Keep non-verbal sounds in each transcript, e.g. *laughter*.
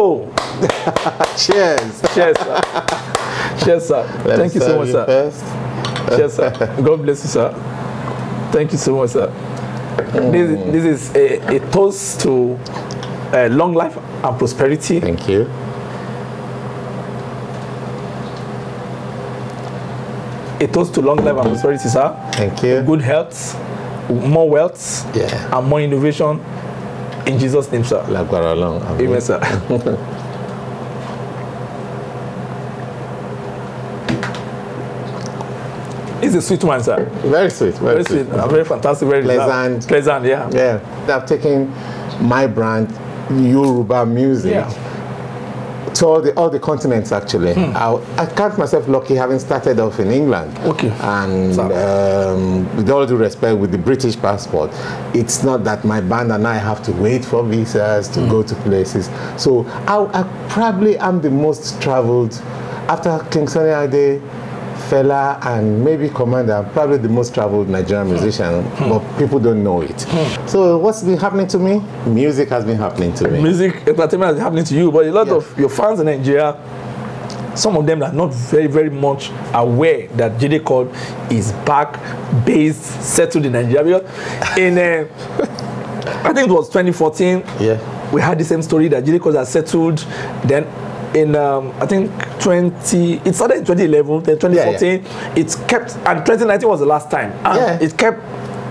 Oh, *laughs* Cheers. cheers, sir. cheers, sir. Let Thank you so much, sir. First. Cheers, sir. God bless you, sir. Thank you so much, sir. This, this is a, a toast to uh, long life and prosperity. Thank you. A toast to long life and prosperity, sir. Thank you. Good health, more wealth, Yeah. and more innovation. In Jesus' name, sir. Lágbára Ọlọ́run. Amen, sir. it's a sweet one, sir. Very sweet. Very, Very sweet, uh, very fantastic, very Pleasant. pleasant, yeah. Yeah. I've taken my brand, Yoruba music, Yeah. To all the all the continents actually. I, I count myself lucky having started off in England. Okay. And um, with all due respect, with the British passport, it's not that my band and I have to wait for visas to go to places. So I, I probably am the most traveled after King Sunny Ade. Fela and maybe Commander, probably the most traveled Nigerian musician, but people don't know it. So what's been happening to me? Music has been happening to me. Music entertainment is happening to you, but a lot Yeah. of your fans in Nigeria, some of them are not very, very much aware that JD Code is back, based, settled in Nigeria. In, uh, I think it was 2014, Yeah. we had the same story that JD Code has settled. Then in, um, I think 20, it started in 2011, then 2014, it's kept, and 2019 was the last time. And Yeah. it kept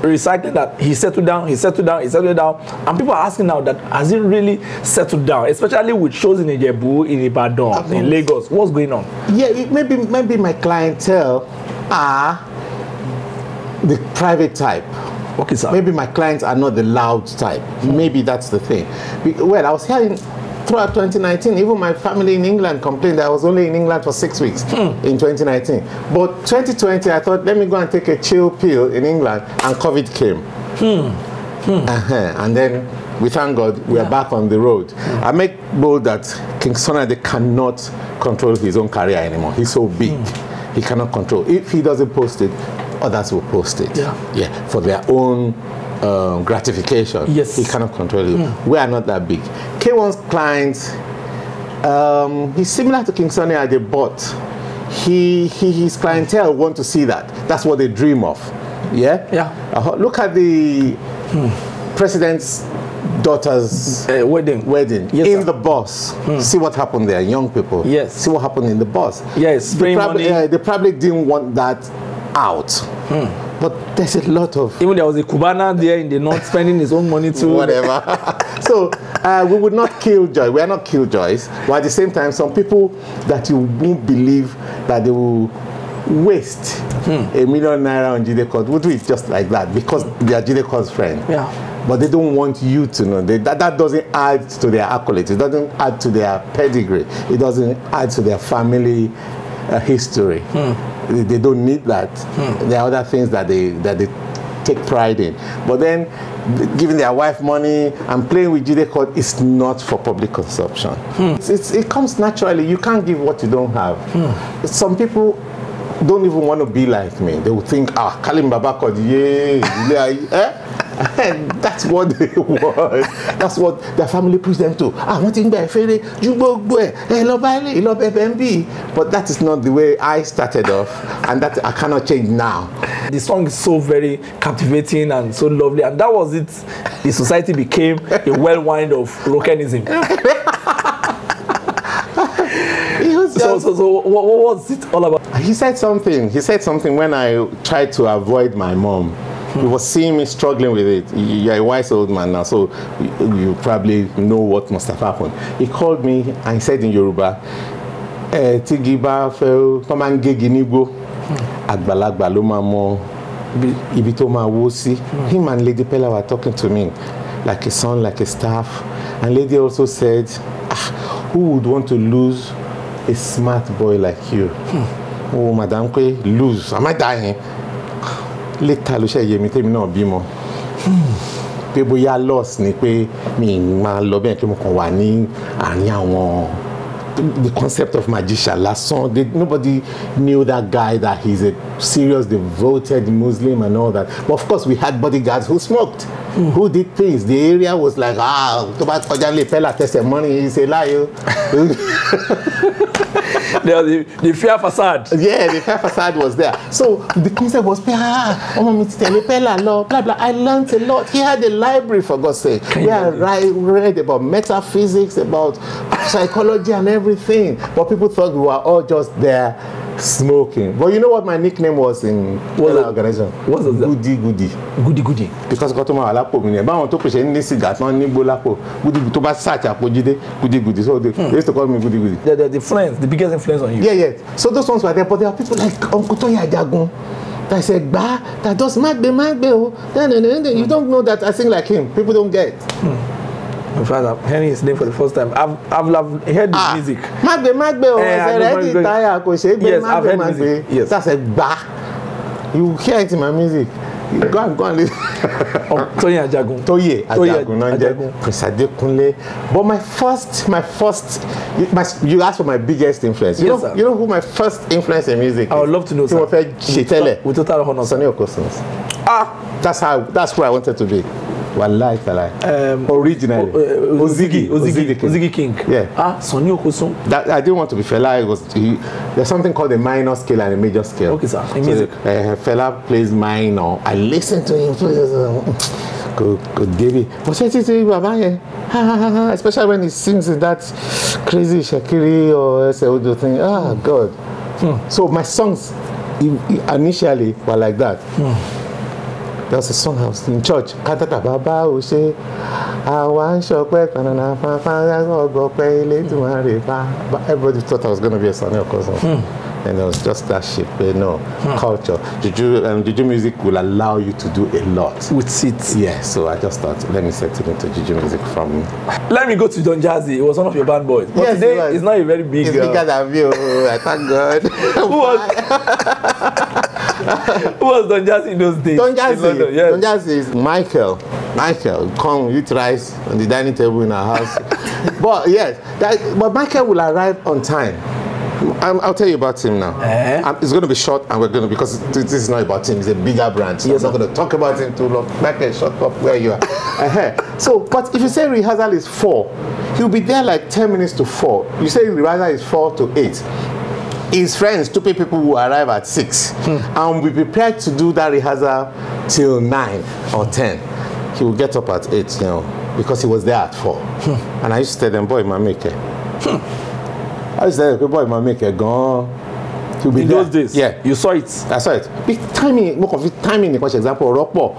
recycling that he settled down, he settled down, he settled down. And people are asking now that has he really settled down, especially with shows in Ijebu, in Ibadan, in Lagos. What's going on? Yeah, it, maybe maybe my clientele are the private type. Okay, sir. Maybe my clients are not the loud type. Hmm. Maybe that's the thing. Well, I was hearing throughout 2019, even my family in England complained that I was only in England for six weeks hmm. in 2019. But 2020, I thought, let me go and take a chill pill in England, and COVID came. Hmm. Hmm. Uh-huh. And then we thank God we are back on the road. I make bold that King Sonade cannot control his own career anymore. He's so big, he cannot control. If he doesn't post it, others will post it. Yeah. yeah for their own um, gratification. Yes. he cannot control it. We are not that big. K1's clients, um, he's similar to King Sonny Ade, but he, he his clientele want to see that. That's what they dream of. Yeah. Yeah. Uh, look at the president's daughter's Uh, wedding. wedding Yes, in sir. the bus. See what happened there, young people. Yes. See what happened in the bus. Yes, they money. uh, they probably didn't want that out. But there's a lot of Even there was a Cubana there in the north spending his own money too. whatever. *laughs* so uh, we would not kill joy. We are not killjoys. But at the same time, some people that you won't believe that they will waste a million naira on Jide Code would do it just like that because they are Jide friend. Yeah. But they don't want you to know. They, that, that doesn't add to their accolades. It doesn't add to their pedigree. It doesn't add to their family uh, history. They, they don't need that. There are other things that they that they take pride in. But then, giving their wife money and playing with Jide Code is not for public consumption. It's, it's, it comes naturally. You can't give what you don't have. Some people don't even want to be like me. They will think, ah, Kalim Baba Code, yeah, ilé ayé," eh? And that's what they *laughs* want. That's what their family pushed them to. Ah, wọ́n ti ń gbà ẹ́ fẹ́rẹ́ ju gbogbo ẹ̀ ẹ lọ bá ilé ìlọ bẹ̀bẹ̀ ń bì. But that is not the way I started off and that I cannot change now. The song is so very captivating and so lovely, and that was it. The society became a whirlwind of *laughs* was So, so, so what, what was it all about? He said something. He said something when I tried to avoid my mom. He was seeing me struggling with it. You're a wise old man now, so you, you probably know what must have happened. He called me and he said in Yoruba, "Ẹ tí igi bá fẹ́ tó máa ń gégi nígbó, àgbàlagbà ló máa mọ ibi- ibi tó máa wó sí." Him and Lady Pella were talking to me like a son, like a staff. And Lady also said, ah, "Who would want to lose a smart boy like you?" oh madam pé lose am I dying later ló ṣe yé mi tèmi náà bímọ. Pé bóyá loss ni pé mi máa lọ bẹ́ẹ̀ pé mo kàn wà ní àárín àwọn the concept of magician they, nobody knew that guy that he's a serious devoted muslim and all that. But of course we had bodyguards who smoked who did things. The area was like ah tó bá kọjá lè pẹ́ látẹsẹ̀ mọ́rin yìí ṣe láyò the, the, the fear facade. yeah the fair facade was there. So the concept was ah ọmọ mi ti tẹ̀lé pẹ́lá blah blah. I learnt a lot. He had a library for God's sake. Yeah, I read about metaphysics about psychology and everything but people thought we were all just there smoking but you know what my nickname was in What's that it? organization What's that? goody goody goody goody. because kọ́ tó máa wà lápò mi nìyẹn báwọn tó pèsè ní sìgá tán nígbó lápò goody goody tó bá search àpò jídé goody goody so they, they used to call me goody goody. The, the, the influence, the biggest influence on you. Yeah, yeah. So those ones were there, but there are people like Uncle Toya Jagun that said, "Bah, that does magbe magbe oh." Then, then, then, then, You don't know that I sing like him. People don't get. In fact, I'm hearing his name for the first time. I've, I've, I've heard his music. Magbe magbe I Ẹsẹ̀ rẹ̀ magbe. táyà kò ṣe é gbé magbe magbe. Yes. That's a bah. You hear it in my music. Go and go and listen. *laughs* Oh, Tony Ajagun. Toye Toye Ajagun náà jẹ́. Prince Adekunle. But my first, my first, you, my, you asked for my biggest influence. You Yes, know, sir. you know who my first influence in music I would is? love to know, Tí mo sir. fẹ́ ṣe tẹ́lẹ̀. With total honor, sir. Sunny Okosons. Ah, That's how. That's who I wanted to be. Wallahi talai. Um, Originally. Ozigi, Ozigi, King. Ozigi King. Yeah. Ah, Sonny Okosun. That, I didn't want to be Fela. It was he, there's something called a minor scale and a major scale. Okay, sir. In So, music. Uh, Fela plays minor. I listen to him. Good, good David. But ṣé títí bàbá yẹn, ha, ha, ha, ha, especially when he sings in that crazy Shakiri or ẹsẹ̀ odò thing. Ah, God. So my songs initially were like that. There was a song I was in church. Kátàtà bàbá ò ṣe àwa ń ṣọpẹ́ kanana fanfan ọgbọ̀pẹ́ wọ́n rè. But everybody thought I was gonna be a Sunny Okosun. And it was just that shit. But no, culture. Juju, um, Juju music will allow you to do a lot. With seats. Yeah, so I just thought, let me settle into Juju music from. Let me go to Don Jazzy. He was one of your band boys. But Yes, today, he was. not a very big It's uh, bigger than you. I thank God. *laughs* Who was, *laughs* who was Don Jazzy in those days? Don London, Jazzy. yes. Don Jazzy is Michael. Michael, come eat rice on the dining table in our house. *laughs* but yes, that, but Michael will arrive on time. I'm, I'll tell you about him now. Eh? Um, it's going to be short, and we're going to because this is not about him. It's a bigger brand. So Yes, I'm not going to talk about him too long. Michael, shut up where you are. *laughs* uh So, but if you say rehearsal is four, he'll be there like ten minutes to four. You say rehearsal is four to eight his friends, stupid people will arrive at six and be prepared to do that rehearsal till nine or ten. He will get up at eight, you know, because he was there at four. And I used to tell them, boy, my maker. I used to tell them, boy, my maker, gone. He'll be In there. those days, Yeah. you saw it. That's right. Big timing, more of timing, for example, Rokpo,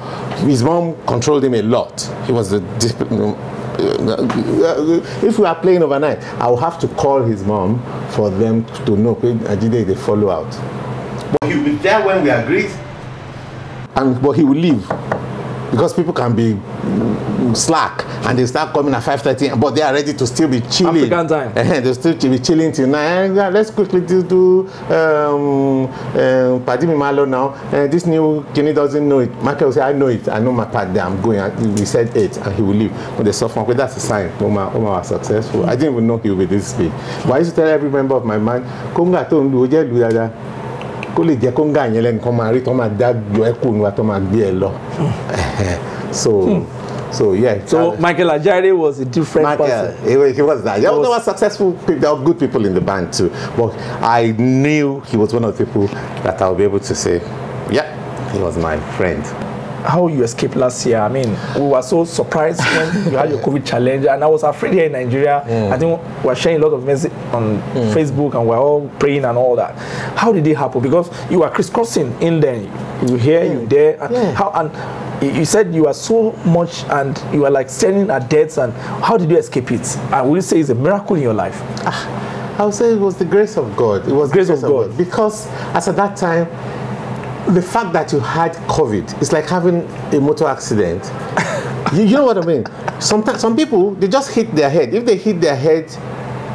his mom controlled him a lot. He was the. If we are playing overnight, I will have to call his mom for them to know. "Hey, Ajide, they follow out. But he will be there when we agreed, and but he will leave because people can be slack and they start coming at 5.30 but they are ready to still be chilling. African time. *laughs* They'll still be chilling till 9 yeah, let's quickly do, do um, um, padi mi now. Uh, this new kini doesn't know it. Michael say i know it. I know my part there i'm going. And we said 8 and he will leave. When they suffer okay that's a sign. Oma oma was successful. I didn't even know he would be this big. But i used to tell every member of my mind konga tó ń lu jẹ́ lu dáadáa kó lè jẹ́ kóńgà yẹn lẹ́nu kan máa rí tó máa dá yọ ẹ́ kù níwá tó máa gbé ẹ lọ. *laughs* So so yeah. So Michael Ajare was a different Michael, person. he, wa- he was that. There, was- there were successful people, there were good people in the band too. But I knew he was one of the people that I'll be able to say, yeah, he was my friend. How you escaped last year? I mean, we were so surprised when you had your COVID challenge, and I was afraid here in Nigeria. Mm. I think we were sharing a lot of message on mm. Facebook, and we're all praying and all that. How did it happen? Because you were crisscrossing in there, you here, you there. And Yeah. How and you- you said you were so much, and you were like staring at deaths. And how did you escape it? I will say it's a miracle in your life. Ah, I would say it was the grace of God. It was the Grace of God. Because as at that time, the fact that you had COVID it's like having a motor accident. *laughs* you, you know what I mean? Sometimes some people they just hit their head. If they hit their head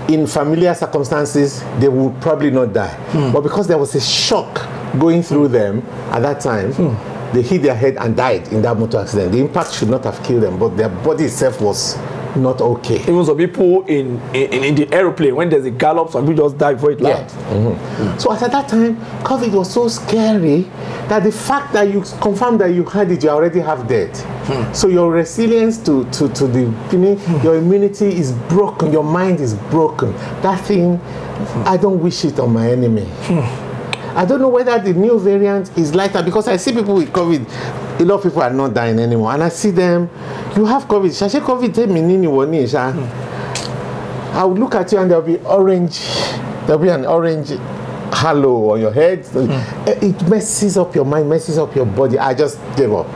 in familiar circumstances, they would probably not die. Hmm. But because there was a shock going through them at that time, hmm. They hit their head and died in that motor accident. The impact should not have killed them, but their body itself was not okay. Even some people in, in in the aeroplane when there's a gallop, some people just die before it Yeah. lands. Mhm. So at that time, COVID was so scary that the fact that you confirm that you had it, you already have dead. Hmm. So your resilience to, to, to the meaning, hmm. your immunity is broken, your mind is broken. That thing, I don't wish it on my enemy. Hmm. I don't know whether the new variant is lighter because I see people with COVID. A lot of people are not dying anymore, and I see them. You have COVID. Shashe COVID tell me nini woni sha. I would look at you and there'll be orange. There'll be an orange halo on your head. It messes up your mind, messes up your body. I just gave up.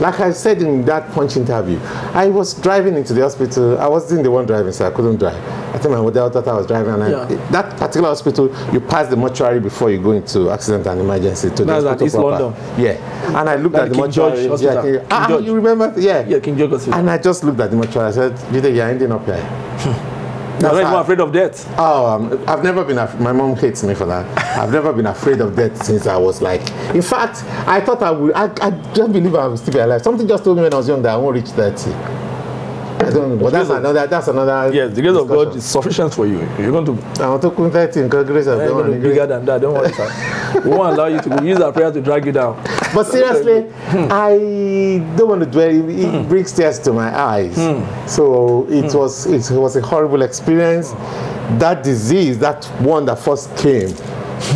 Like I said in that punch interview, I was driving into the hospital. I wasn't the one driving, so I couldn't drive. I think my daughter was driving, and I, Yeah. that particular hospital, you pass the mortuary before you go into accident and emergency to the That's at hospital East proper. London. Yeah, and I looked Like at the King mortuary. Yeah, King- King ah, George. you remember? Yeah. Yeah, King George Hospital. And I just looked at the mortuary. I said, Jide, you're ending up here. *laughs* I'm not even afraid of death. Oh, um, I've never been. My mom hates me for that. I've never been afraid of death since I was like. In fact, I thought I would. I, I don't believe I will still be alive. Something just told me when I was young that I won't reach thirty. I don't know, but that's another. That's another. Yes, the grace of God discussion. is sufficient for you. You're going to I want to come thirty in grace of you're God grace. bigger than that. Don't worry, sir. We won't allow you to use our prayer to drag you down. *laughs* But seriously, I don't want to dwell. It, it hmm. brings tears to my eyes. Hmm. So it hmm. was it was a horrible experience. That disease, that one that first came,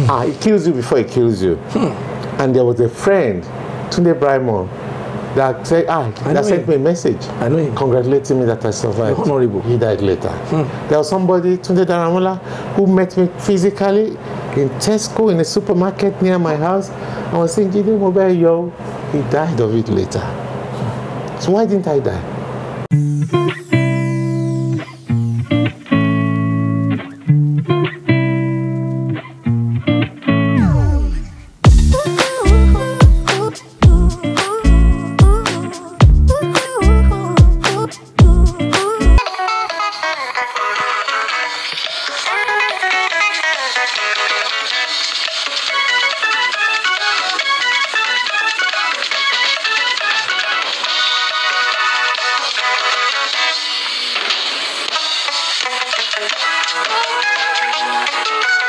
ah, it kills you before it kills you. And there was a friend, Tunde Braimon, that said, ah, that sent him. me a message. I know him. Congratulating me that I survived. You're honorable. He died later. There was somebody, Tunde Daramola, who met me physically in Tesco in a supermarket near my house. I was saying, Jide Mobile, yo, he died of it later. So why didn't I die? Thank you.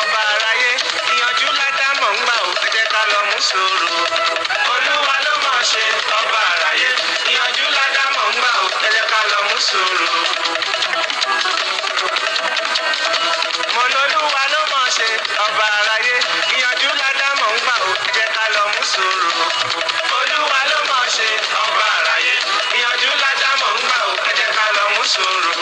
Ọba aráyé ìyànjú ládàmọ̀ ń gbà ó ẹ jẹ́ ká lọ mú sòrò. olúwa ló máa ṣe ọba aráyé ìyànjú ládàmọ̀ ń gbà ó ẹ jẹ́ ká lọ mú sòrò. mo lolúwa ló máa ṣe ọba aráyé ìyànjú ládàmọ̀ ń gbà ó ẹ jẹ́ ká lọ mú sòrò. olúwa ló máa ṣe ọba aráyé ìyànjú ládàmọ̀ ń gbà ó ẹ jẹ́ ká lọ mú sòrò.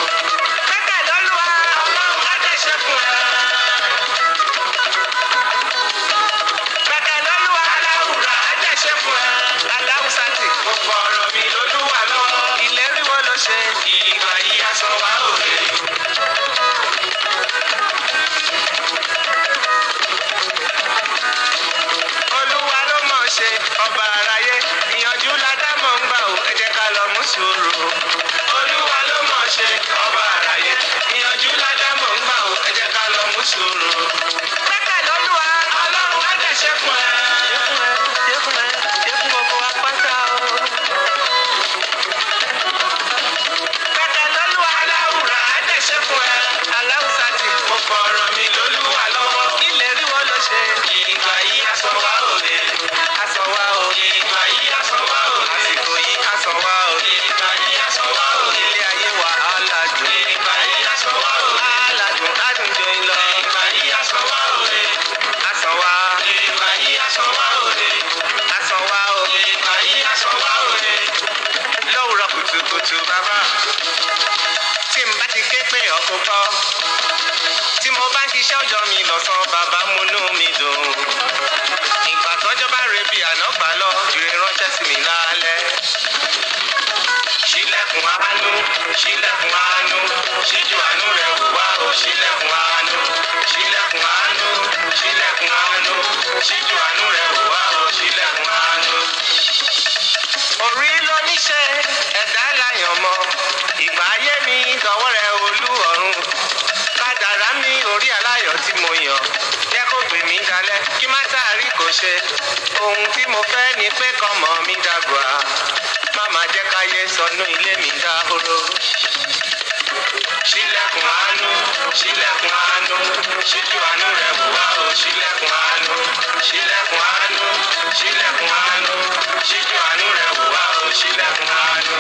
Ti kọ́ tí mo bá ṣiṣẹ́ ọjọ́ mi lọ́sàn bàbá múnú mi dùn. ìgbà tọ́jọ́ bá re bí àná gbà lọ ìrè ránṣẹ́ sí mi lálẹ́. ṣílẹ̀kùn àánú ṣílẹ̀kùn àánú ṣíjú àánú kò ṣe. Ohun tí mo fẹ́ ni pé kọ́mọ mi dàgbà. Má má jẹ́ káyé sọnù ilé mi dáhóró ṣílẹ̀kùn àánú ṣílẹ̀kùn àánú. Ṣíjú àánú rẹ̀ wá o ṣílẹ̀kùn àánú. Ṣílẹ̀kùn àánú ṣílẹ̀kùn àánú. Ṣíjú àánú rẹ̀ wá o ṣílẹ̀kùn àánú.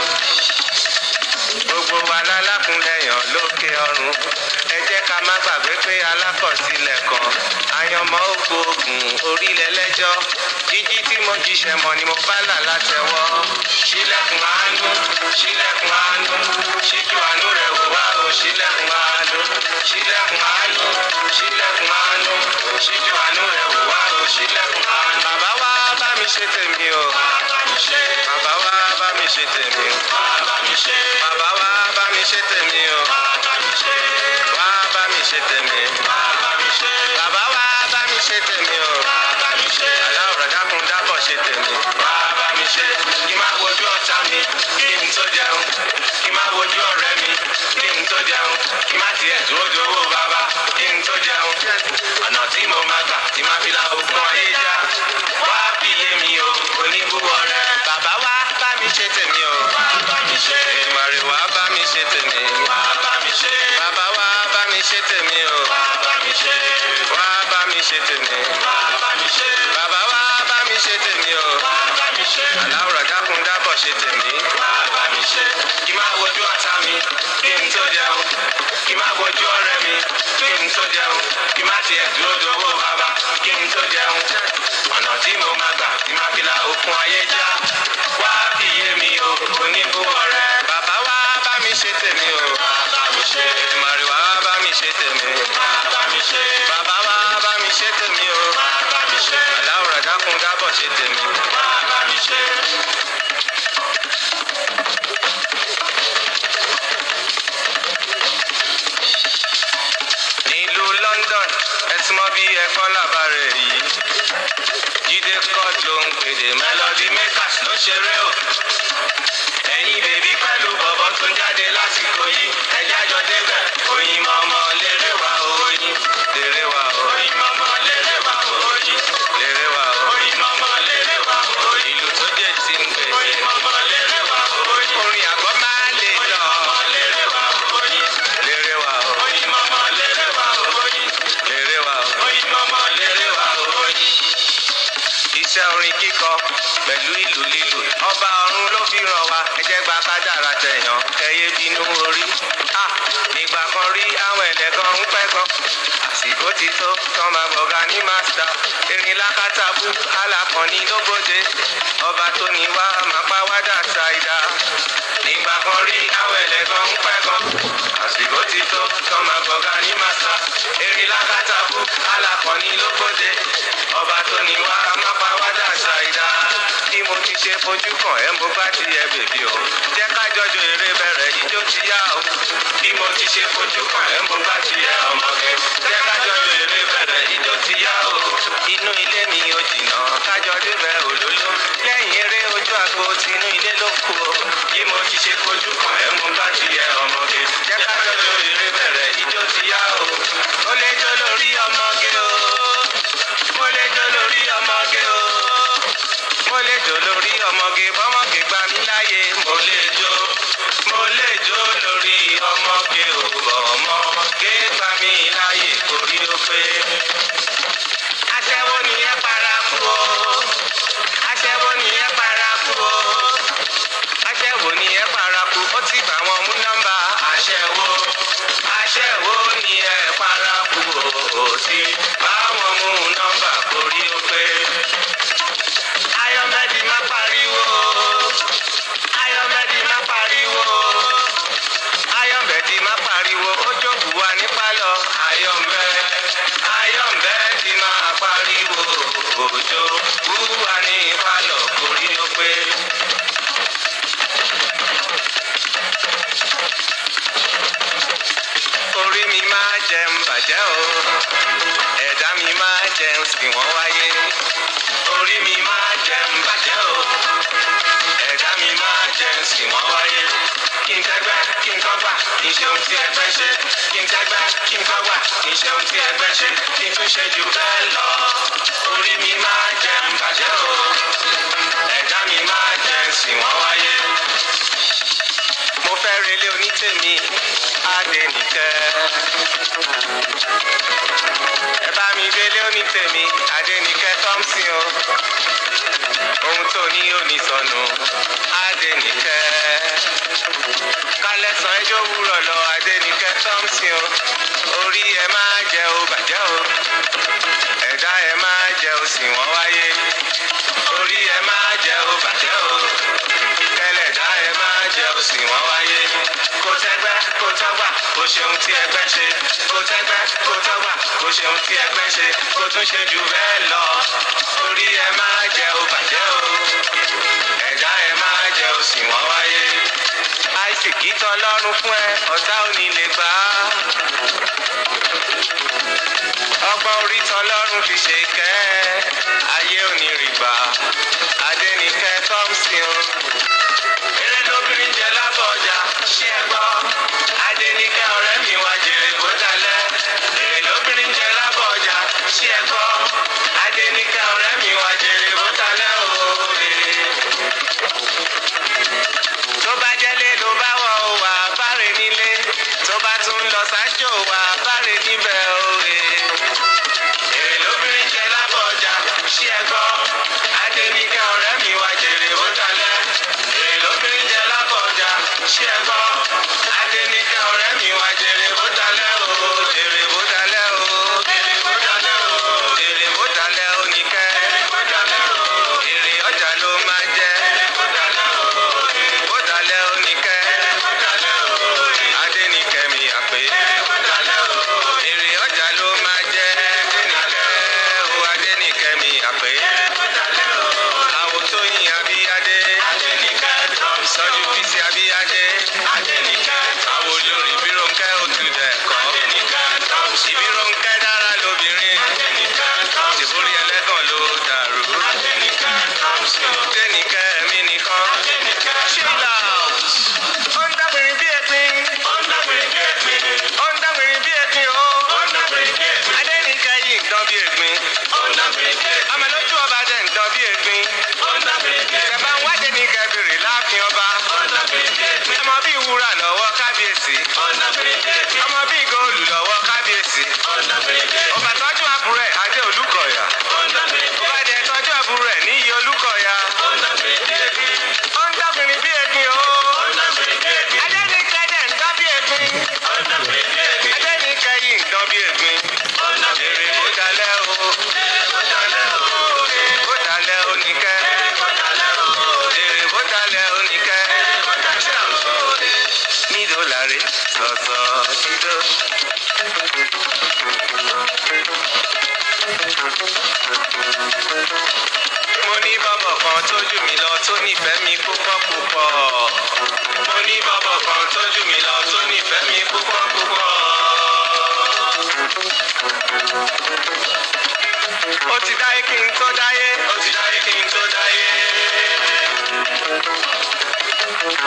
Gbogbo wa lálákùnlẹ̀yàn lókè ọ̀run. Ẹ jẹ́ ká má gbàgbé pé alákọ̀sílẹ̀ kan àyànmọ́ ògbóògùn orílẹ̀ lẹ́jọ́. Jíjí tí mo jíṣẹ́ mọ̀ ni mo bá là látẹ̀wọ́. Ṣílẹ̀kùn àánú ṣílẹ̀kùn àánú. Ṣíjú àánú rẹ̀ wò wá o ṣílẹ̀kùn àánú. Ṣílẹ̀kùn àánú ṣílẹ̀kùn àánú. Ṣíjú àánú rẹ̀ wò wá o ṣílẹ̀kùn àánú. bàbá wa bá mi ṣe tèmi o. Bàbá wa bá mi ṣe tèmi bàbá wa bá mi ṣe tèmi o. Wá bá mi ṣe tèmi. Bàbá wa bá mi ṣe tèmi o. Aláwòrán dákun dábọ̀ ṣe tèmi. Wá bá mi ṣe kí má wojú ọ̀tá mi kí n tó jẹun. Kí má wojú ọ̀rẹ́ mi kí n tó jẹun. Kí má tiẹ̀ dúró de owó bàbá kí n tó jẹun. Ọ̀nà tí mo máa gbà tí má fi la òkun ayé já. Wá bí iye mi o oníbúwọ̀ rẹ bá ṣe tèmi o. Ìmọ̀ràn wá bá mi ṣe tèmi. Bàbá wa bá mi ṣe tèmi o. Wá bá mi ṣe tèmi. Bàbá wa bá mi ṣe tèmi o. Aláwòrán dákun dábọ̀ ṣe tèmi. Kí má wojú ọ̀tá mi kí n tó jẹun. Kí má wojú ọ̀rẹ́ mi kí n tó jẹun. Kí má tiẹ̀ dúró dowó bàbá kí n tó jẹun. Ọ̀nà tí mo máa gbà tí má fi la òkun ayé já dákun dábọ̀ ṣe London ẹ súnmọ́ bí ẹ̀gbọ́n làbàrẹ̀ yìí. Jíde kọ́ ló ń pèdè melody makers ló ṣeré o ẹ jẹ́ gba kádàrá tẹ̀yàn kẹyẹ bínú orí. nígbà kan rí àwọn ẹlẹ́gàn ń pẹ́ gan. Àsìkò ti tó tán máa bọ̀gá ní mástà erin lákàtàbù alákànní lóbodè ọba tó ní wá máa pa wádà ṣáìdá. nígbà kan rí àwọn ẹlẹ́gàn ń pẹ́ gan. Àsìkò ti tó tán máa bọ̀gá ní mástà erin lákàtàbù alákànní lóbodè ọba tó ní wá ṣe fojú kàn ẹ́ mo bá ti yẹ bèbí o jẹ́ ká jọjọ eré bẹ̀rẹ̀ ijó ti yá o. bí mo ti ṣe fojú kàn ẹ́ mo bá ti yẹ ọmọge jẹ́ ká jọjọ eré bẹ̀rẹ̀ ijó ti yá o. inú ilé mi ò jìnnà kájọ débẹ̀ òlóló lẹ́yìn eré ojú àgbo tinú ilé ló kù o. bí mo ti ṣe fojú kàn ẹ́ mo bá ti yẹ ọmọge jẹ́ mama. Ṣe ohun tí ẹgbẹ́ ṣe kí n tún ṣe jù bẹ́ẹ̀ lọ. Orí mi máa jẹun bàjẹ́ o. Ẹ̀dá mi máa jẹun sì wọ́n wáyé. Mo fẹ́ relé onítèmi adẹnìkẹ́ ẹ bá mi délé onítèmi adẹnìkẹ́ thompson o. Ohun tó ní òní sọnù adẹnìkẹ́ kálẹ̀ sàn ẹjọ́ wúrọ̀ lọ adẹnìkẹ́ thompson o. Orí ẹ máa jẹ o bàjẹ́ o. Ẹ̀dá ẹ máa jẹ o sì wọ́n wáyé. Orí ẹ máa jẹ o bàjẹ́ o. Kẹlẹ̀dá ẹ máa jẹ o sì wọ́n wáyé. Kó tẹ́gbẹ́ kó tọ́gbà kó ṣeun tí ẹgbẹ́ ṣe. Kó tẹ́gbẹ́ kó tọ́gbà kó ṣeun tí ẹgbẹ́ ṣe. Kó tún ṣe jù bẹ́ẹ̀ lọ. Orí ẹ máa jẹ o bàjẹ́ o. Ẹ̀dá ẹ máa jẹ o sì wọ́n wáyé àìsìkí tán lọ́rùn fún ẹ ọ̀tá ò ní lè gbà á ọgbọ́n orí tán lọ́rùn fi ṣe kẹ́ ayé ò ní rí gbà. Adẹ́nìkẹ́ tọ́msìn o. eré lóbìnrin jẹ lábọ̀ ọjà ṣé ẹ gbọ́? Adẹ́nìkẹ́ Mo ní bọ́bọ̀ kan tójú mi lọ tó nífẹ̀ẹ́ mi púpọ̀ púpọ̀. Mo ní bọ́bọ̀ kan tójú mi lọ tó nífẹ̀ẹ́ mi púpọ̀ púpọ̀. Ó ti dáyé kí n tó dáyé. Ó ti dáyé kí n tó dáyé.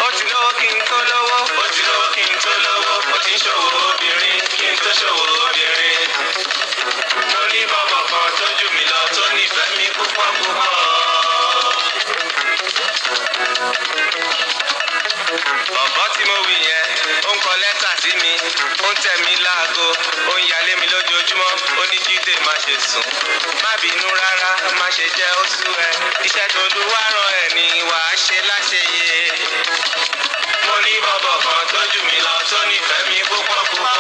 Ó ti lówó kí n tó lówó. Ó ti lówó kí n tó lówó. Ó ti ń ṣòwò obìnrin kí n tó ṣòwò obìnrin. Mo ní bọ́bọ̀ Bọ̀bọ́ tí mo wí yẹn, ó ń kọ lẹ́tà sí mi, ó ń tẹ̀ mí láago, ó ń yálé mi lójoojúmọ́, ó ní jíde má ṣe sùn. Má bínú rárá, má ṣe jẹ́ ó ẹ. Iṣẹ́ tó lúwa rán ẹ ni wàá ṣe láṣeyẹ. Mo ní bọ̀bọ̀ kan tójú mi lọ tó nífẹ̀ẹ́ mi púpọ̀ púpọ̀.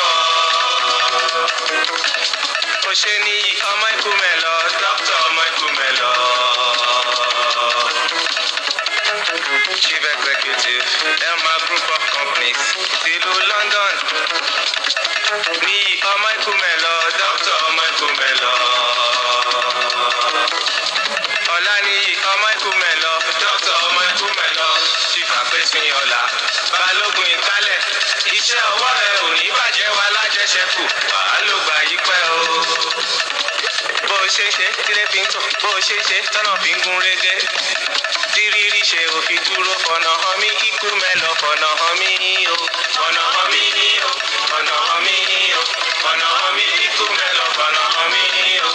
Mo ṣe ní ọmọ ikú mẹ́lọ, dókítà ọmọ ikú. Chief Executive, Elma Group of Companies, tìlú London. Ní ọmọ ikú mẹ́lọ, dókítà ọmọ ikú mẹ́lọ. Ọlá ní ọmọ ikú mẹ́lọ, dókítà ọmọ ikú. Chief Apẹ́sìn Ọlá, Balógun Ìkálẹ̀. Iṣẹ́ ọwọ́ rẹ̀ ò ní bàjẹ́ wa lájẹṣẹ́kù, wàá ṣe ṣe tílé fi ń tò bó ṣe ṣe tọ́nà fi ń gún régé. Tí rírí ṣe òfin dúró fọ̀nà hàn mí ikú mẹ́lọ fọ̀nà hàn mí o. Fọ̀nà hàn mí o fọ̀nà hàn mí o. Fọ̀nà hàn mí ikú mẹ́lọ fọ̀nà hàn mí o.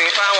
more blessing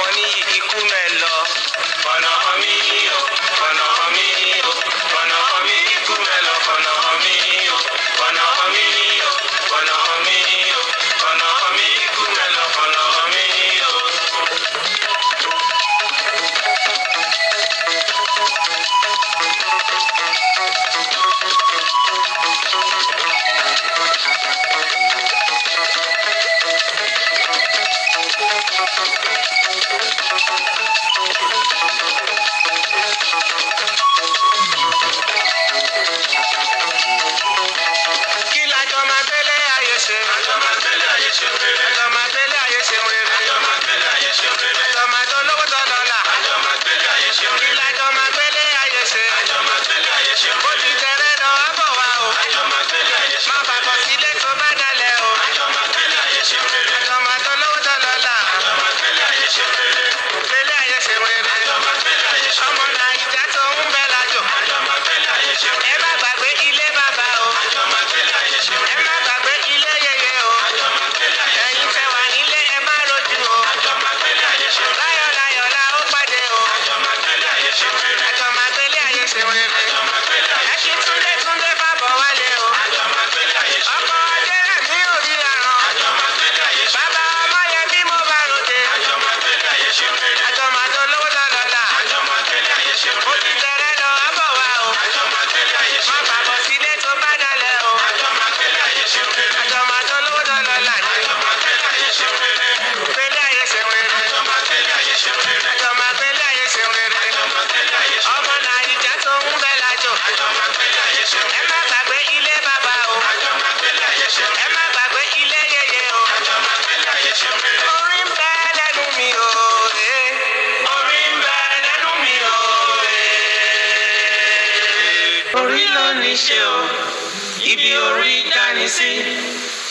ಸೇವೆ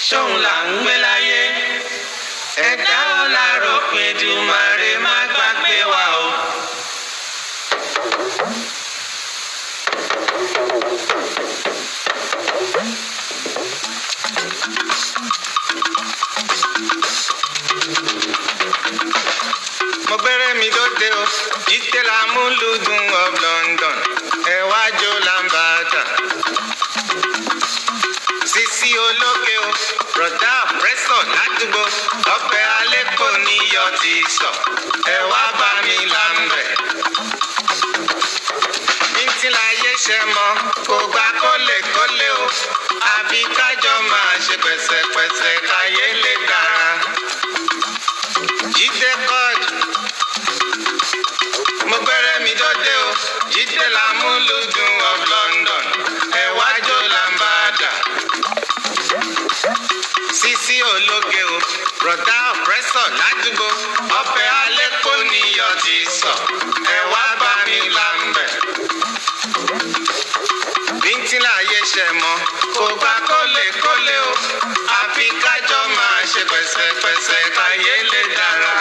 送郎妹。kò gba kọ́lẹ̀kọ́lẹ̀ o àbí kájọ máa ṣe pẹ̀sẹ̀pẹ̀sẹ̀ káyé lè dára. jíde kọ́d mo gbẹ́rẹ́ mi dọ́dé o jíde làmúlùdùn of London ẹ̀wájò làǹbàdà. Sisi ológe o brọ̀dá ọ̀pẹ́sọ̀ ládùúgbò ọ̀fẹ́ alẹ́ kò níyọ̀ ti sọ. àfi kájọ máa ṣe pẹ̀sẹ̀pẹ̀sẹ̀ káyé lè dára.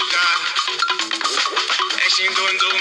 I ain't she doing, doing.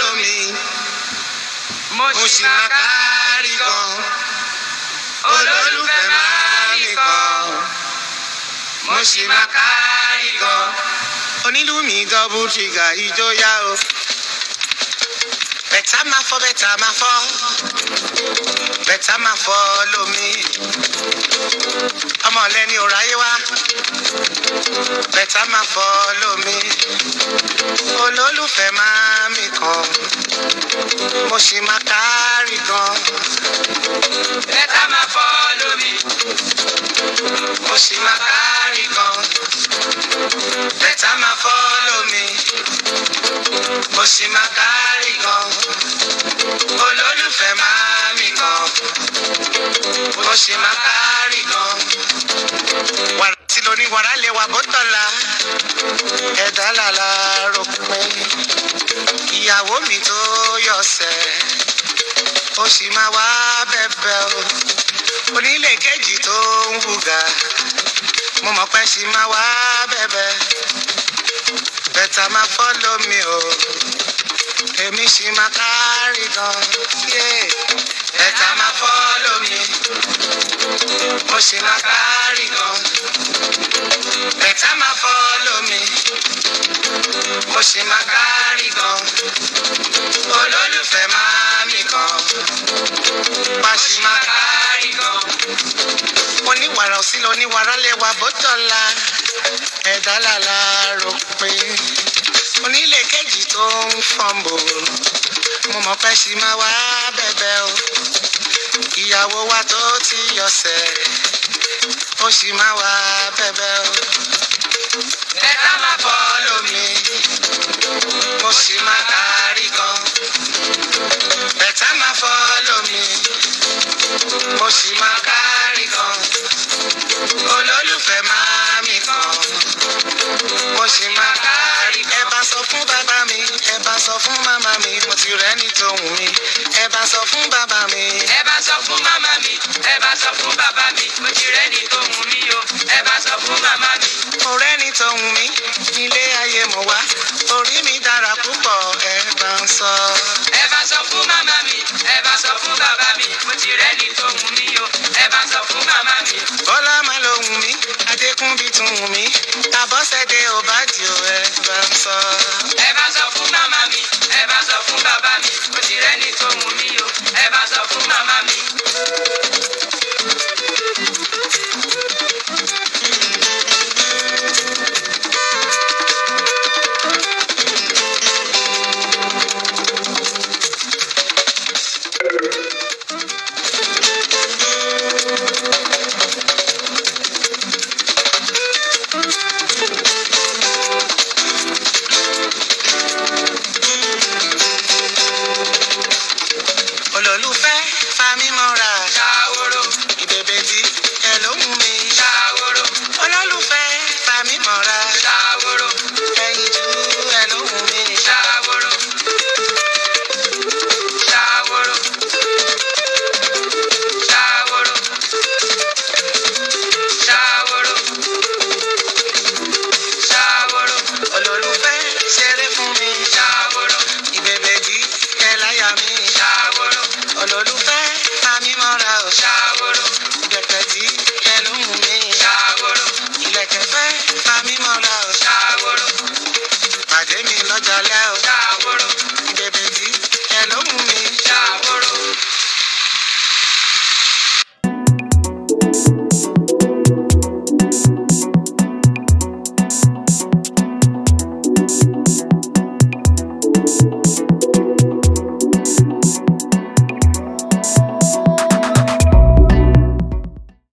Lómi mo sì máa kárí gan olólùfẹ́ máa mi kárí gan onílù mi dọ́bù tìgà ìjọyà o bẹ̀tà máa fọ́ bẹ̀tà máa fọ́ bẹ̀tà máa fọ́ lómi ọmọ lẹ́ni ò ráyé wá bẹ̀tà máa fọ́ lómi olólùfẹ́ máa mi kan. Mo sì máa kárí gan. Bẹ̀tà máa fọ́ lómi mo sì máa kárí gan bẹ̀tà máa fọ́ lómi mo sì máa kárí gan olólùfẹ́ máa mi kan. Mo sì máa kárí gan wàrà tí lóní wàrà lè wà bó tọ̀la ẹ̀dá làlá ròpin ìyàwó mi tó yọ̀sẹ̀ ó sì máa wá bẹ̀bẹ̀ o. Onílé kejì tó ń wùgà mo mọ̀ pé sì máa wá bẹ̀bẹ̀. Bẹ̀tà máa fọ́lọ́ mi o. Èmi sì máa kárí gan bẹ̀tà máa fọ́lọ́ mi mo sì máa kárí gan bẹ̀tà máa fọ́lọ́ mi mo sì máa kárí gan. Olólùfẹ́ máa mi kan. Wá sì máa kárí gan. Oníwàrà òsì lọ oníwàrà lẹ́wà bọ́tọ̀la ẹ̀dá làlá rò pé onílé kejì tó ń fọ́nbò. Mo mọ̀ pé sì máa wá bẹ̀bẹ̀ o. Ìyàwó wa tó ti yọ̀sẹ̀ ó sì máa wá bẹ̀bẹ̀ o. Ẹ̀dá máa bọ́ lómi mo sì máa kárí gan. Bẹ̀tà máa fọ́ lómi mo sì máa kárí rẹ́ ní tòun mi ẹ bá sọ fún bàbá mi. ẹ bá sọ fún màmá mi ẹ bá sọ fún bàbá mi mo ti rẹ́ni tó wù mí o ẹ bá sọ fún màmá mi. mo rẹ́ ní tòun mi nílé ayé mo wá orí mi dára púpọ̀ ẹ bá ń sọ. ẹ bá sọ fún màmá mi ẹ bá sọ fún bàbá mi mo ti rẹ́ni tó wù mí o ẹ bá sọ fún màmá mi. bọ́lá máa lo wù mí adékúnbí tún mí àbọ̀sẹ̀dé ò bá ò ẹ bá ń sọ. ẹ bá sọ fún màmá mi ẹ bá sọ fún bàbá mi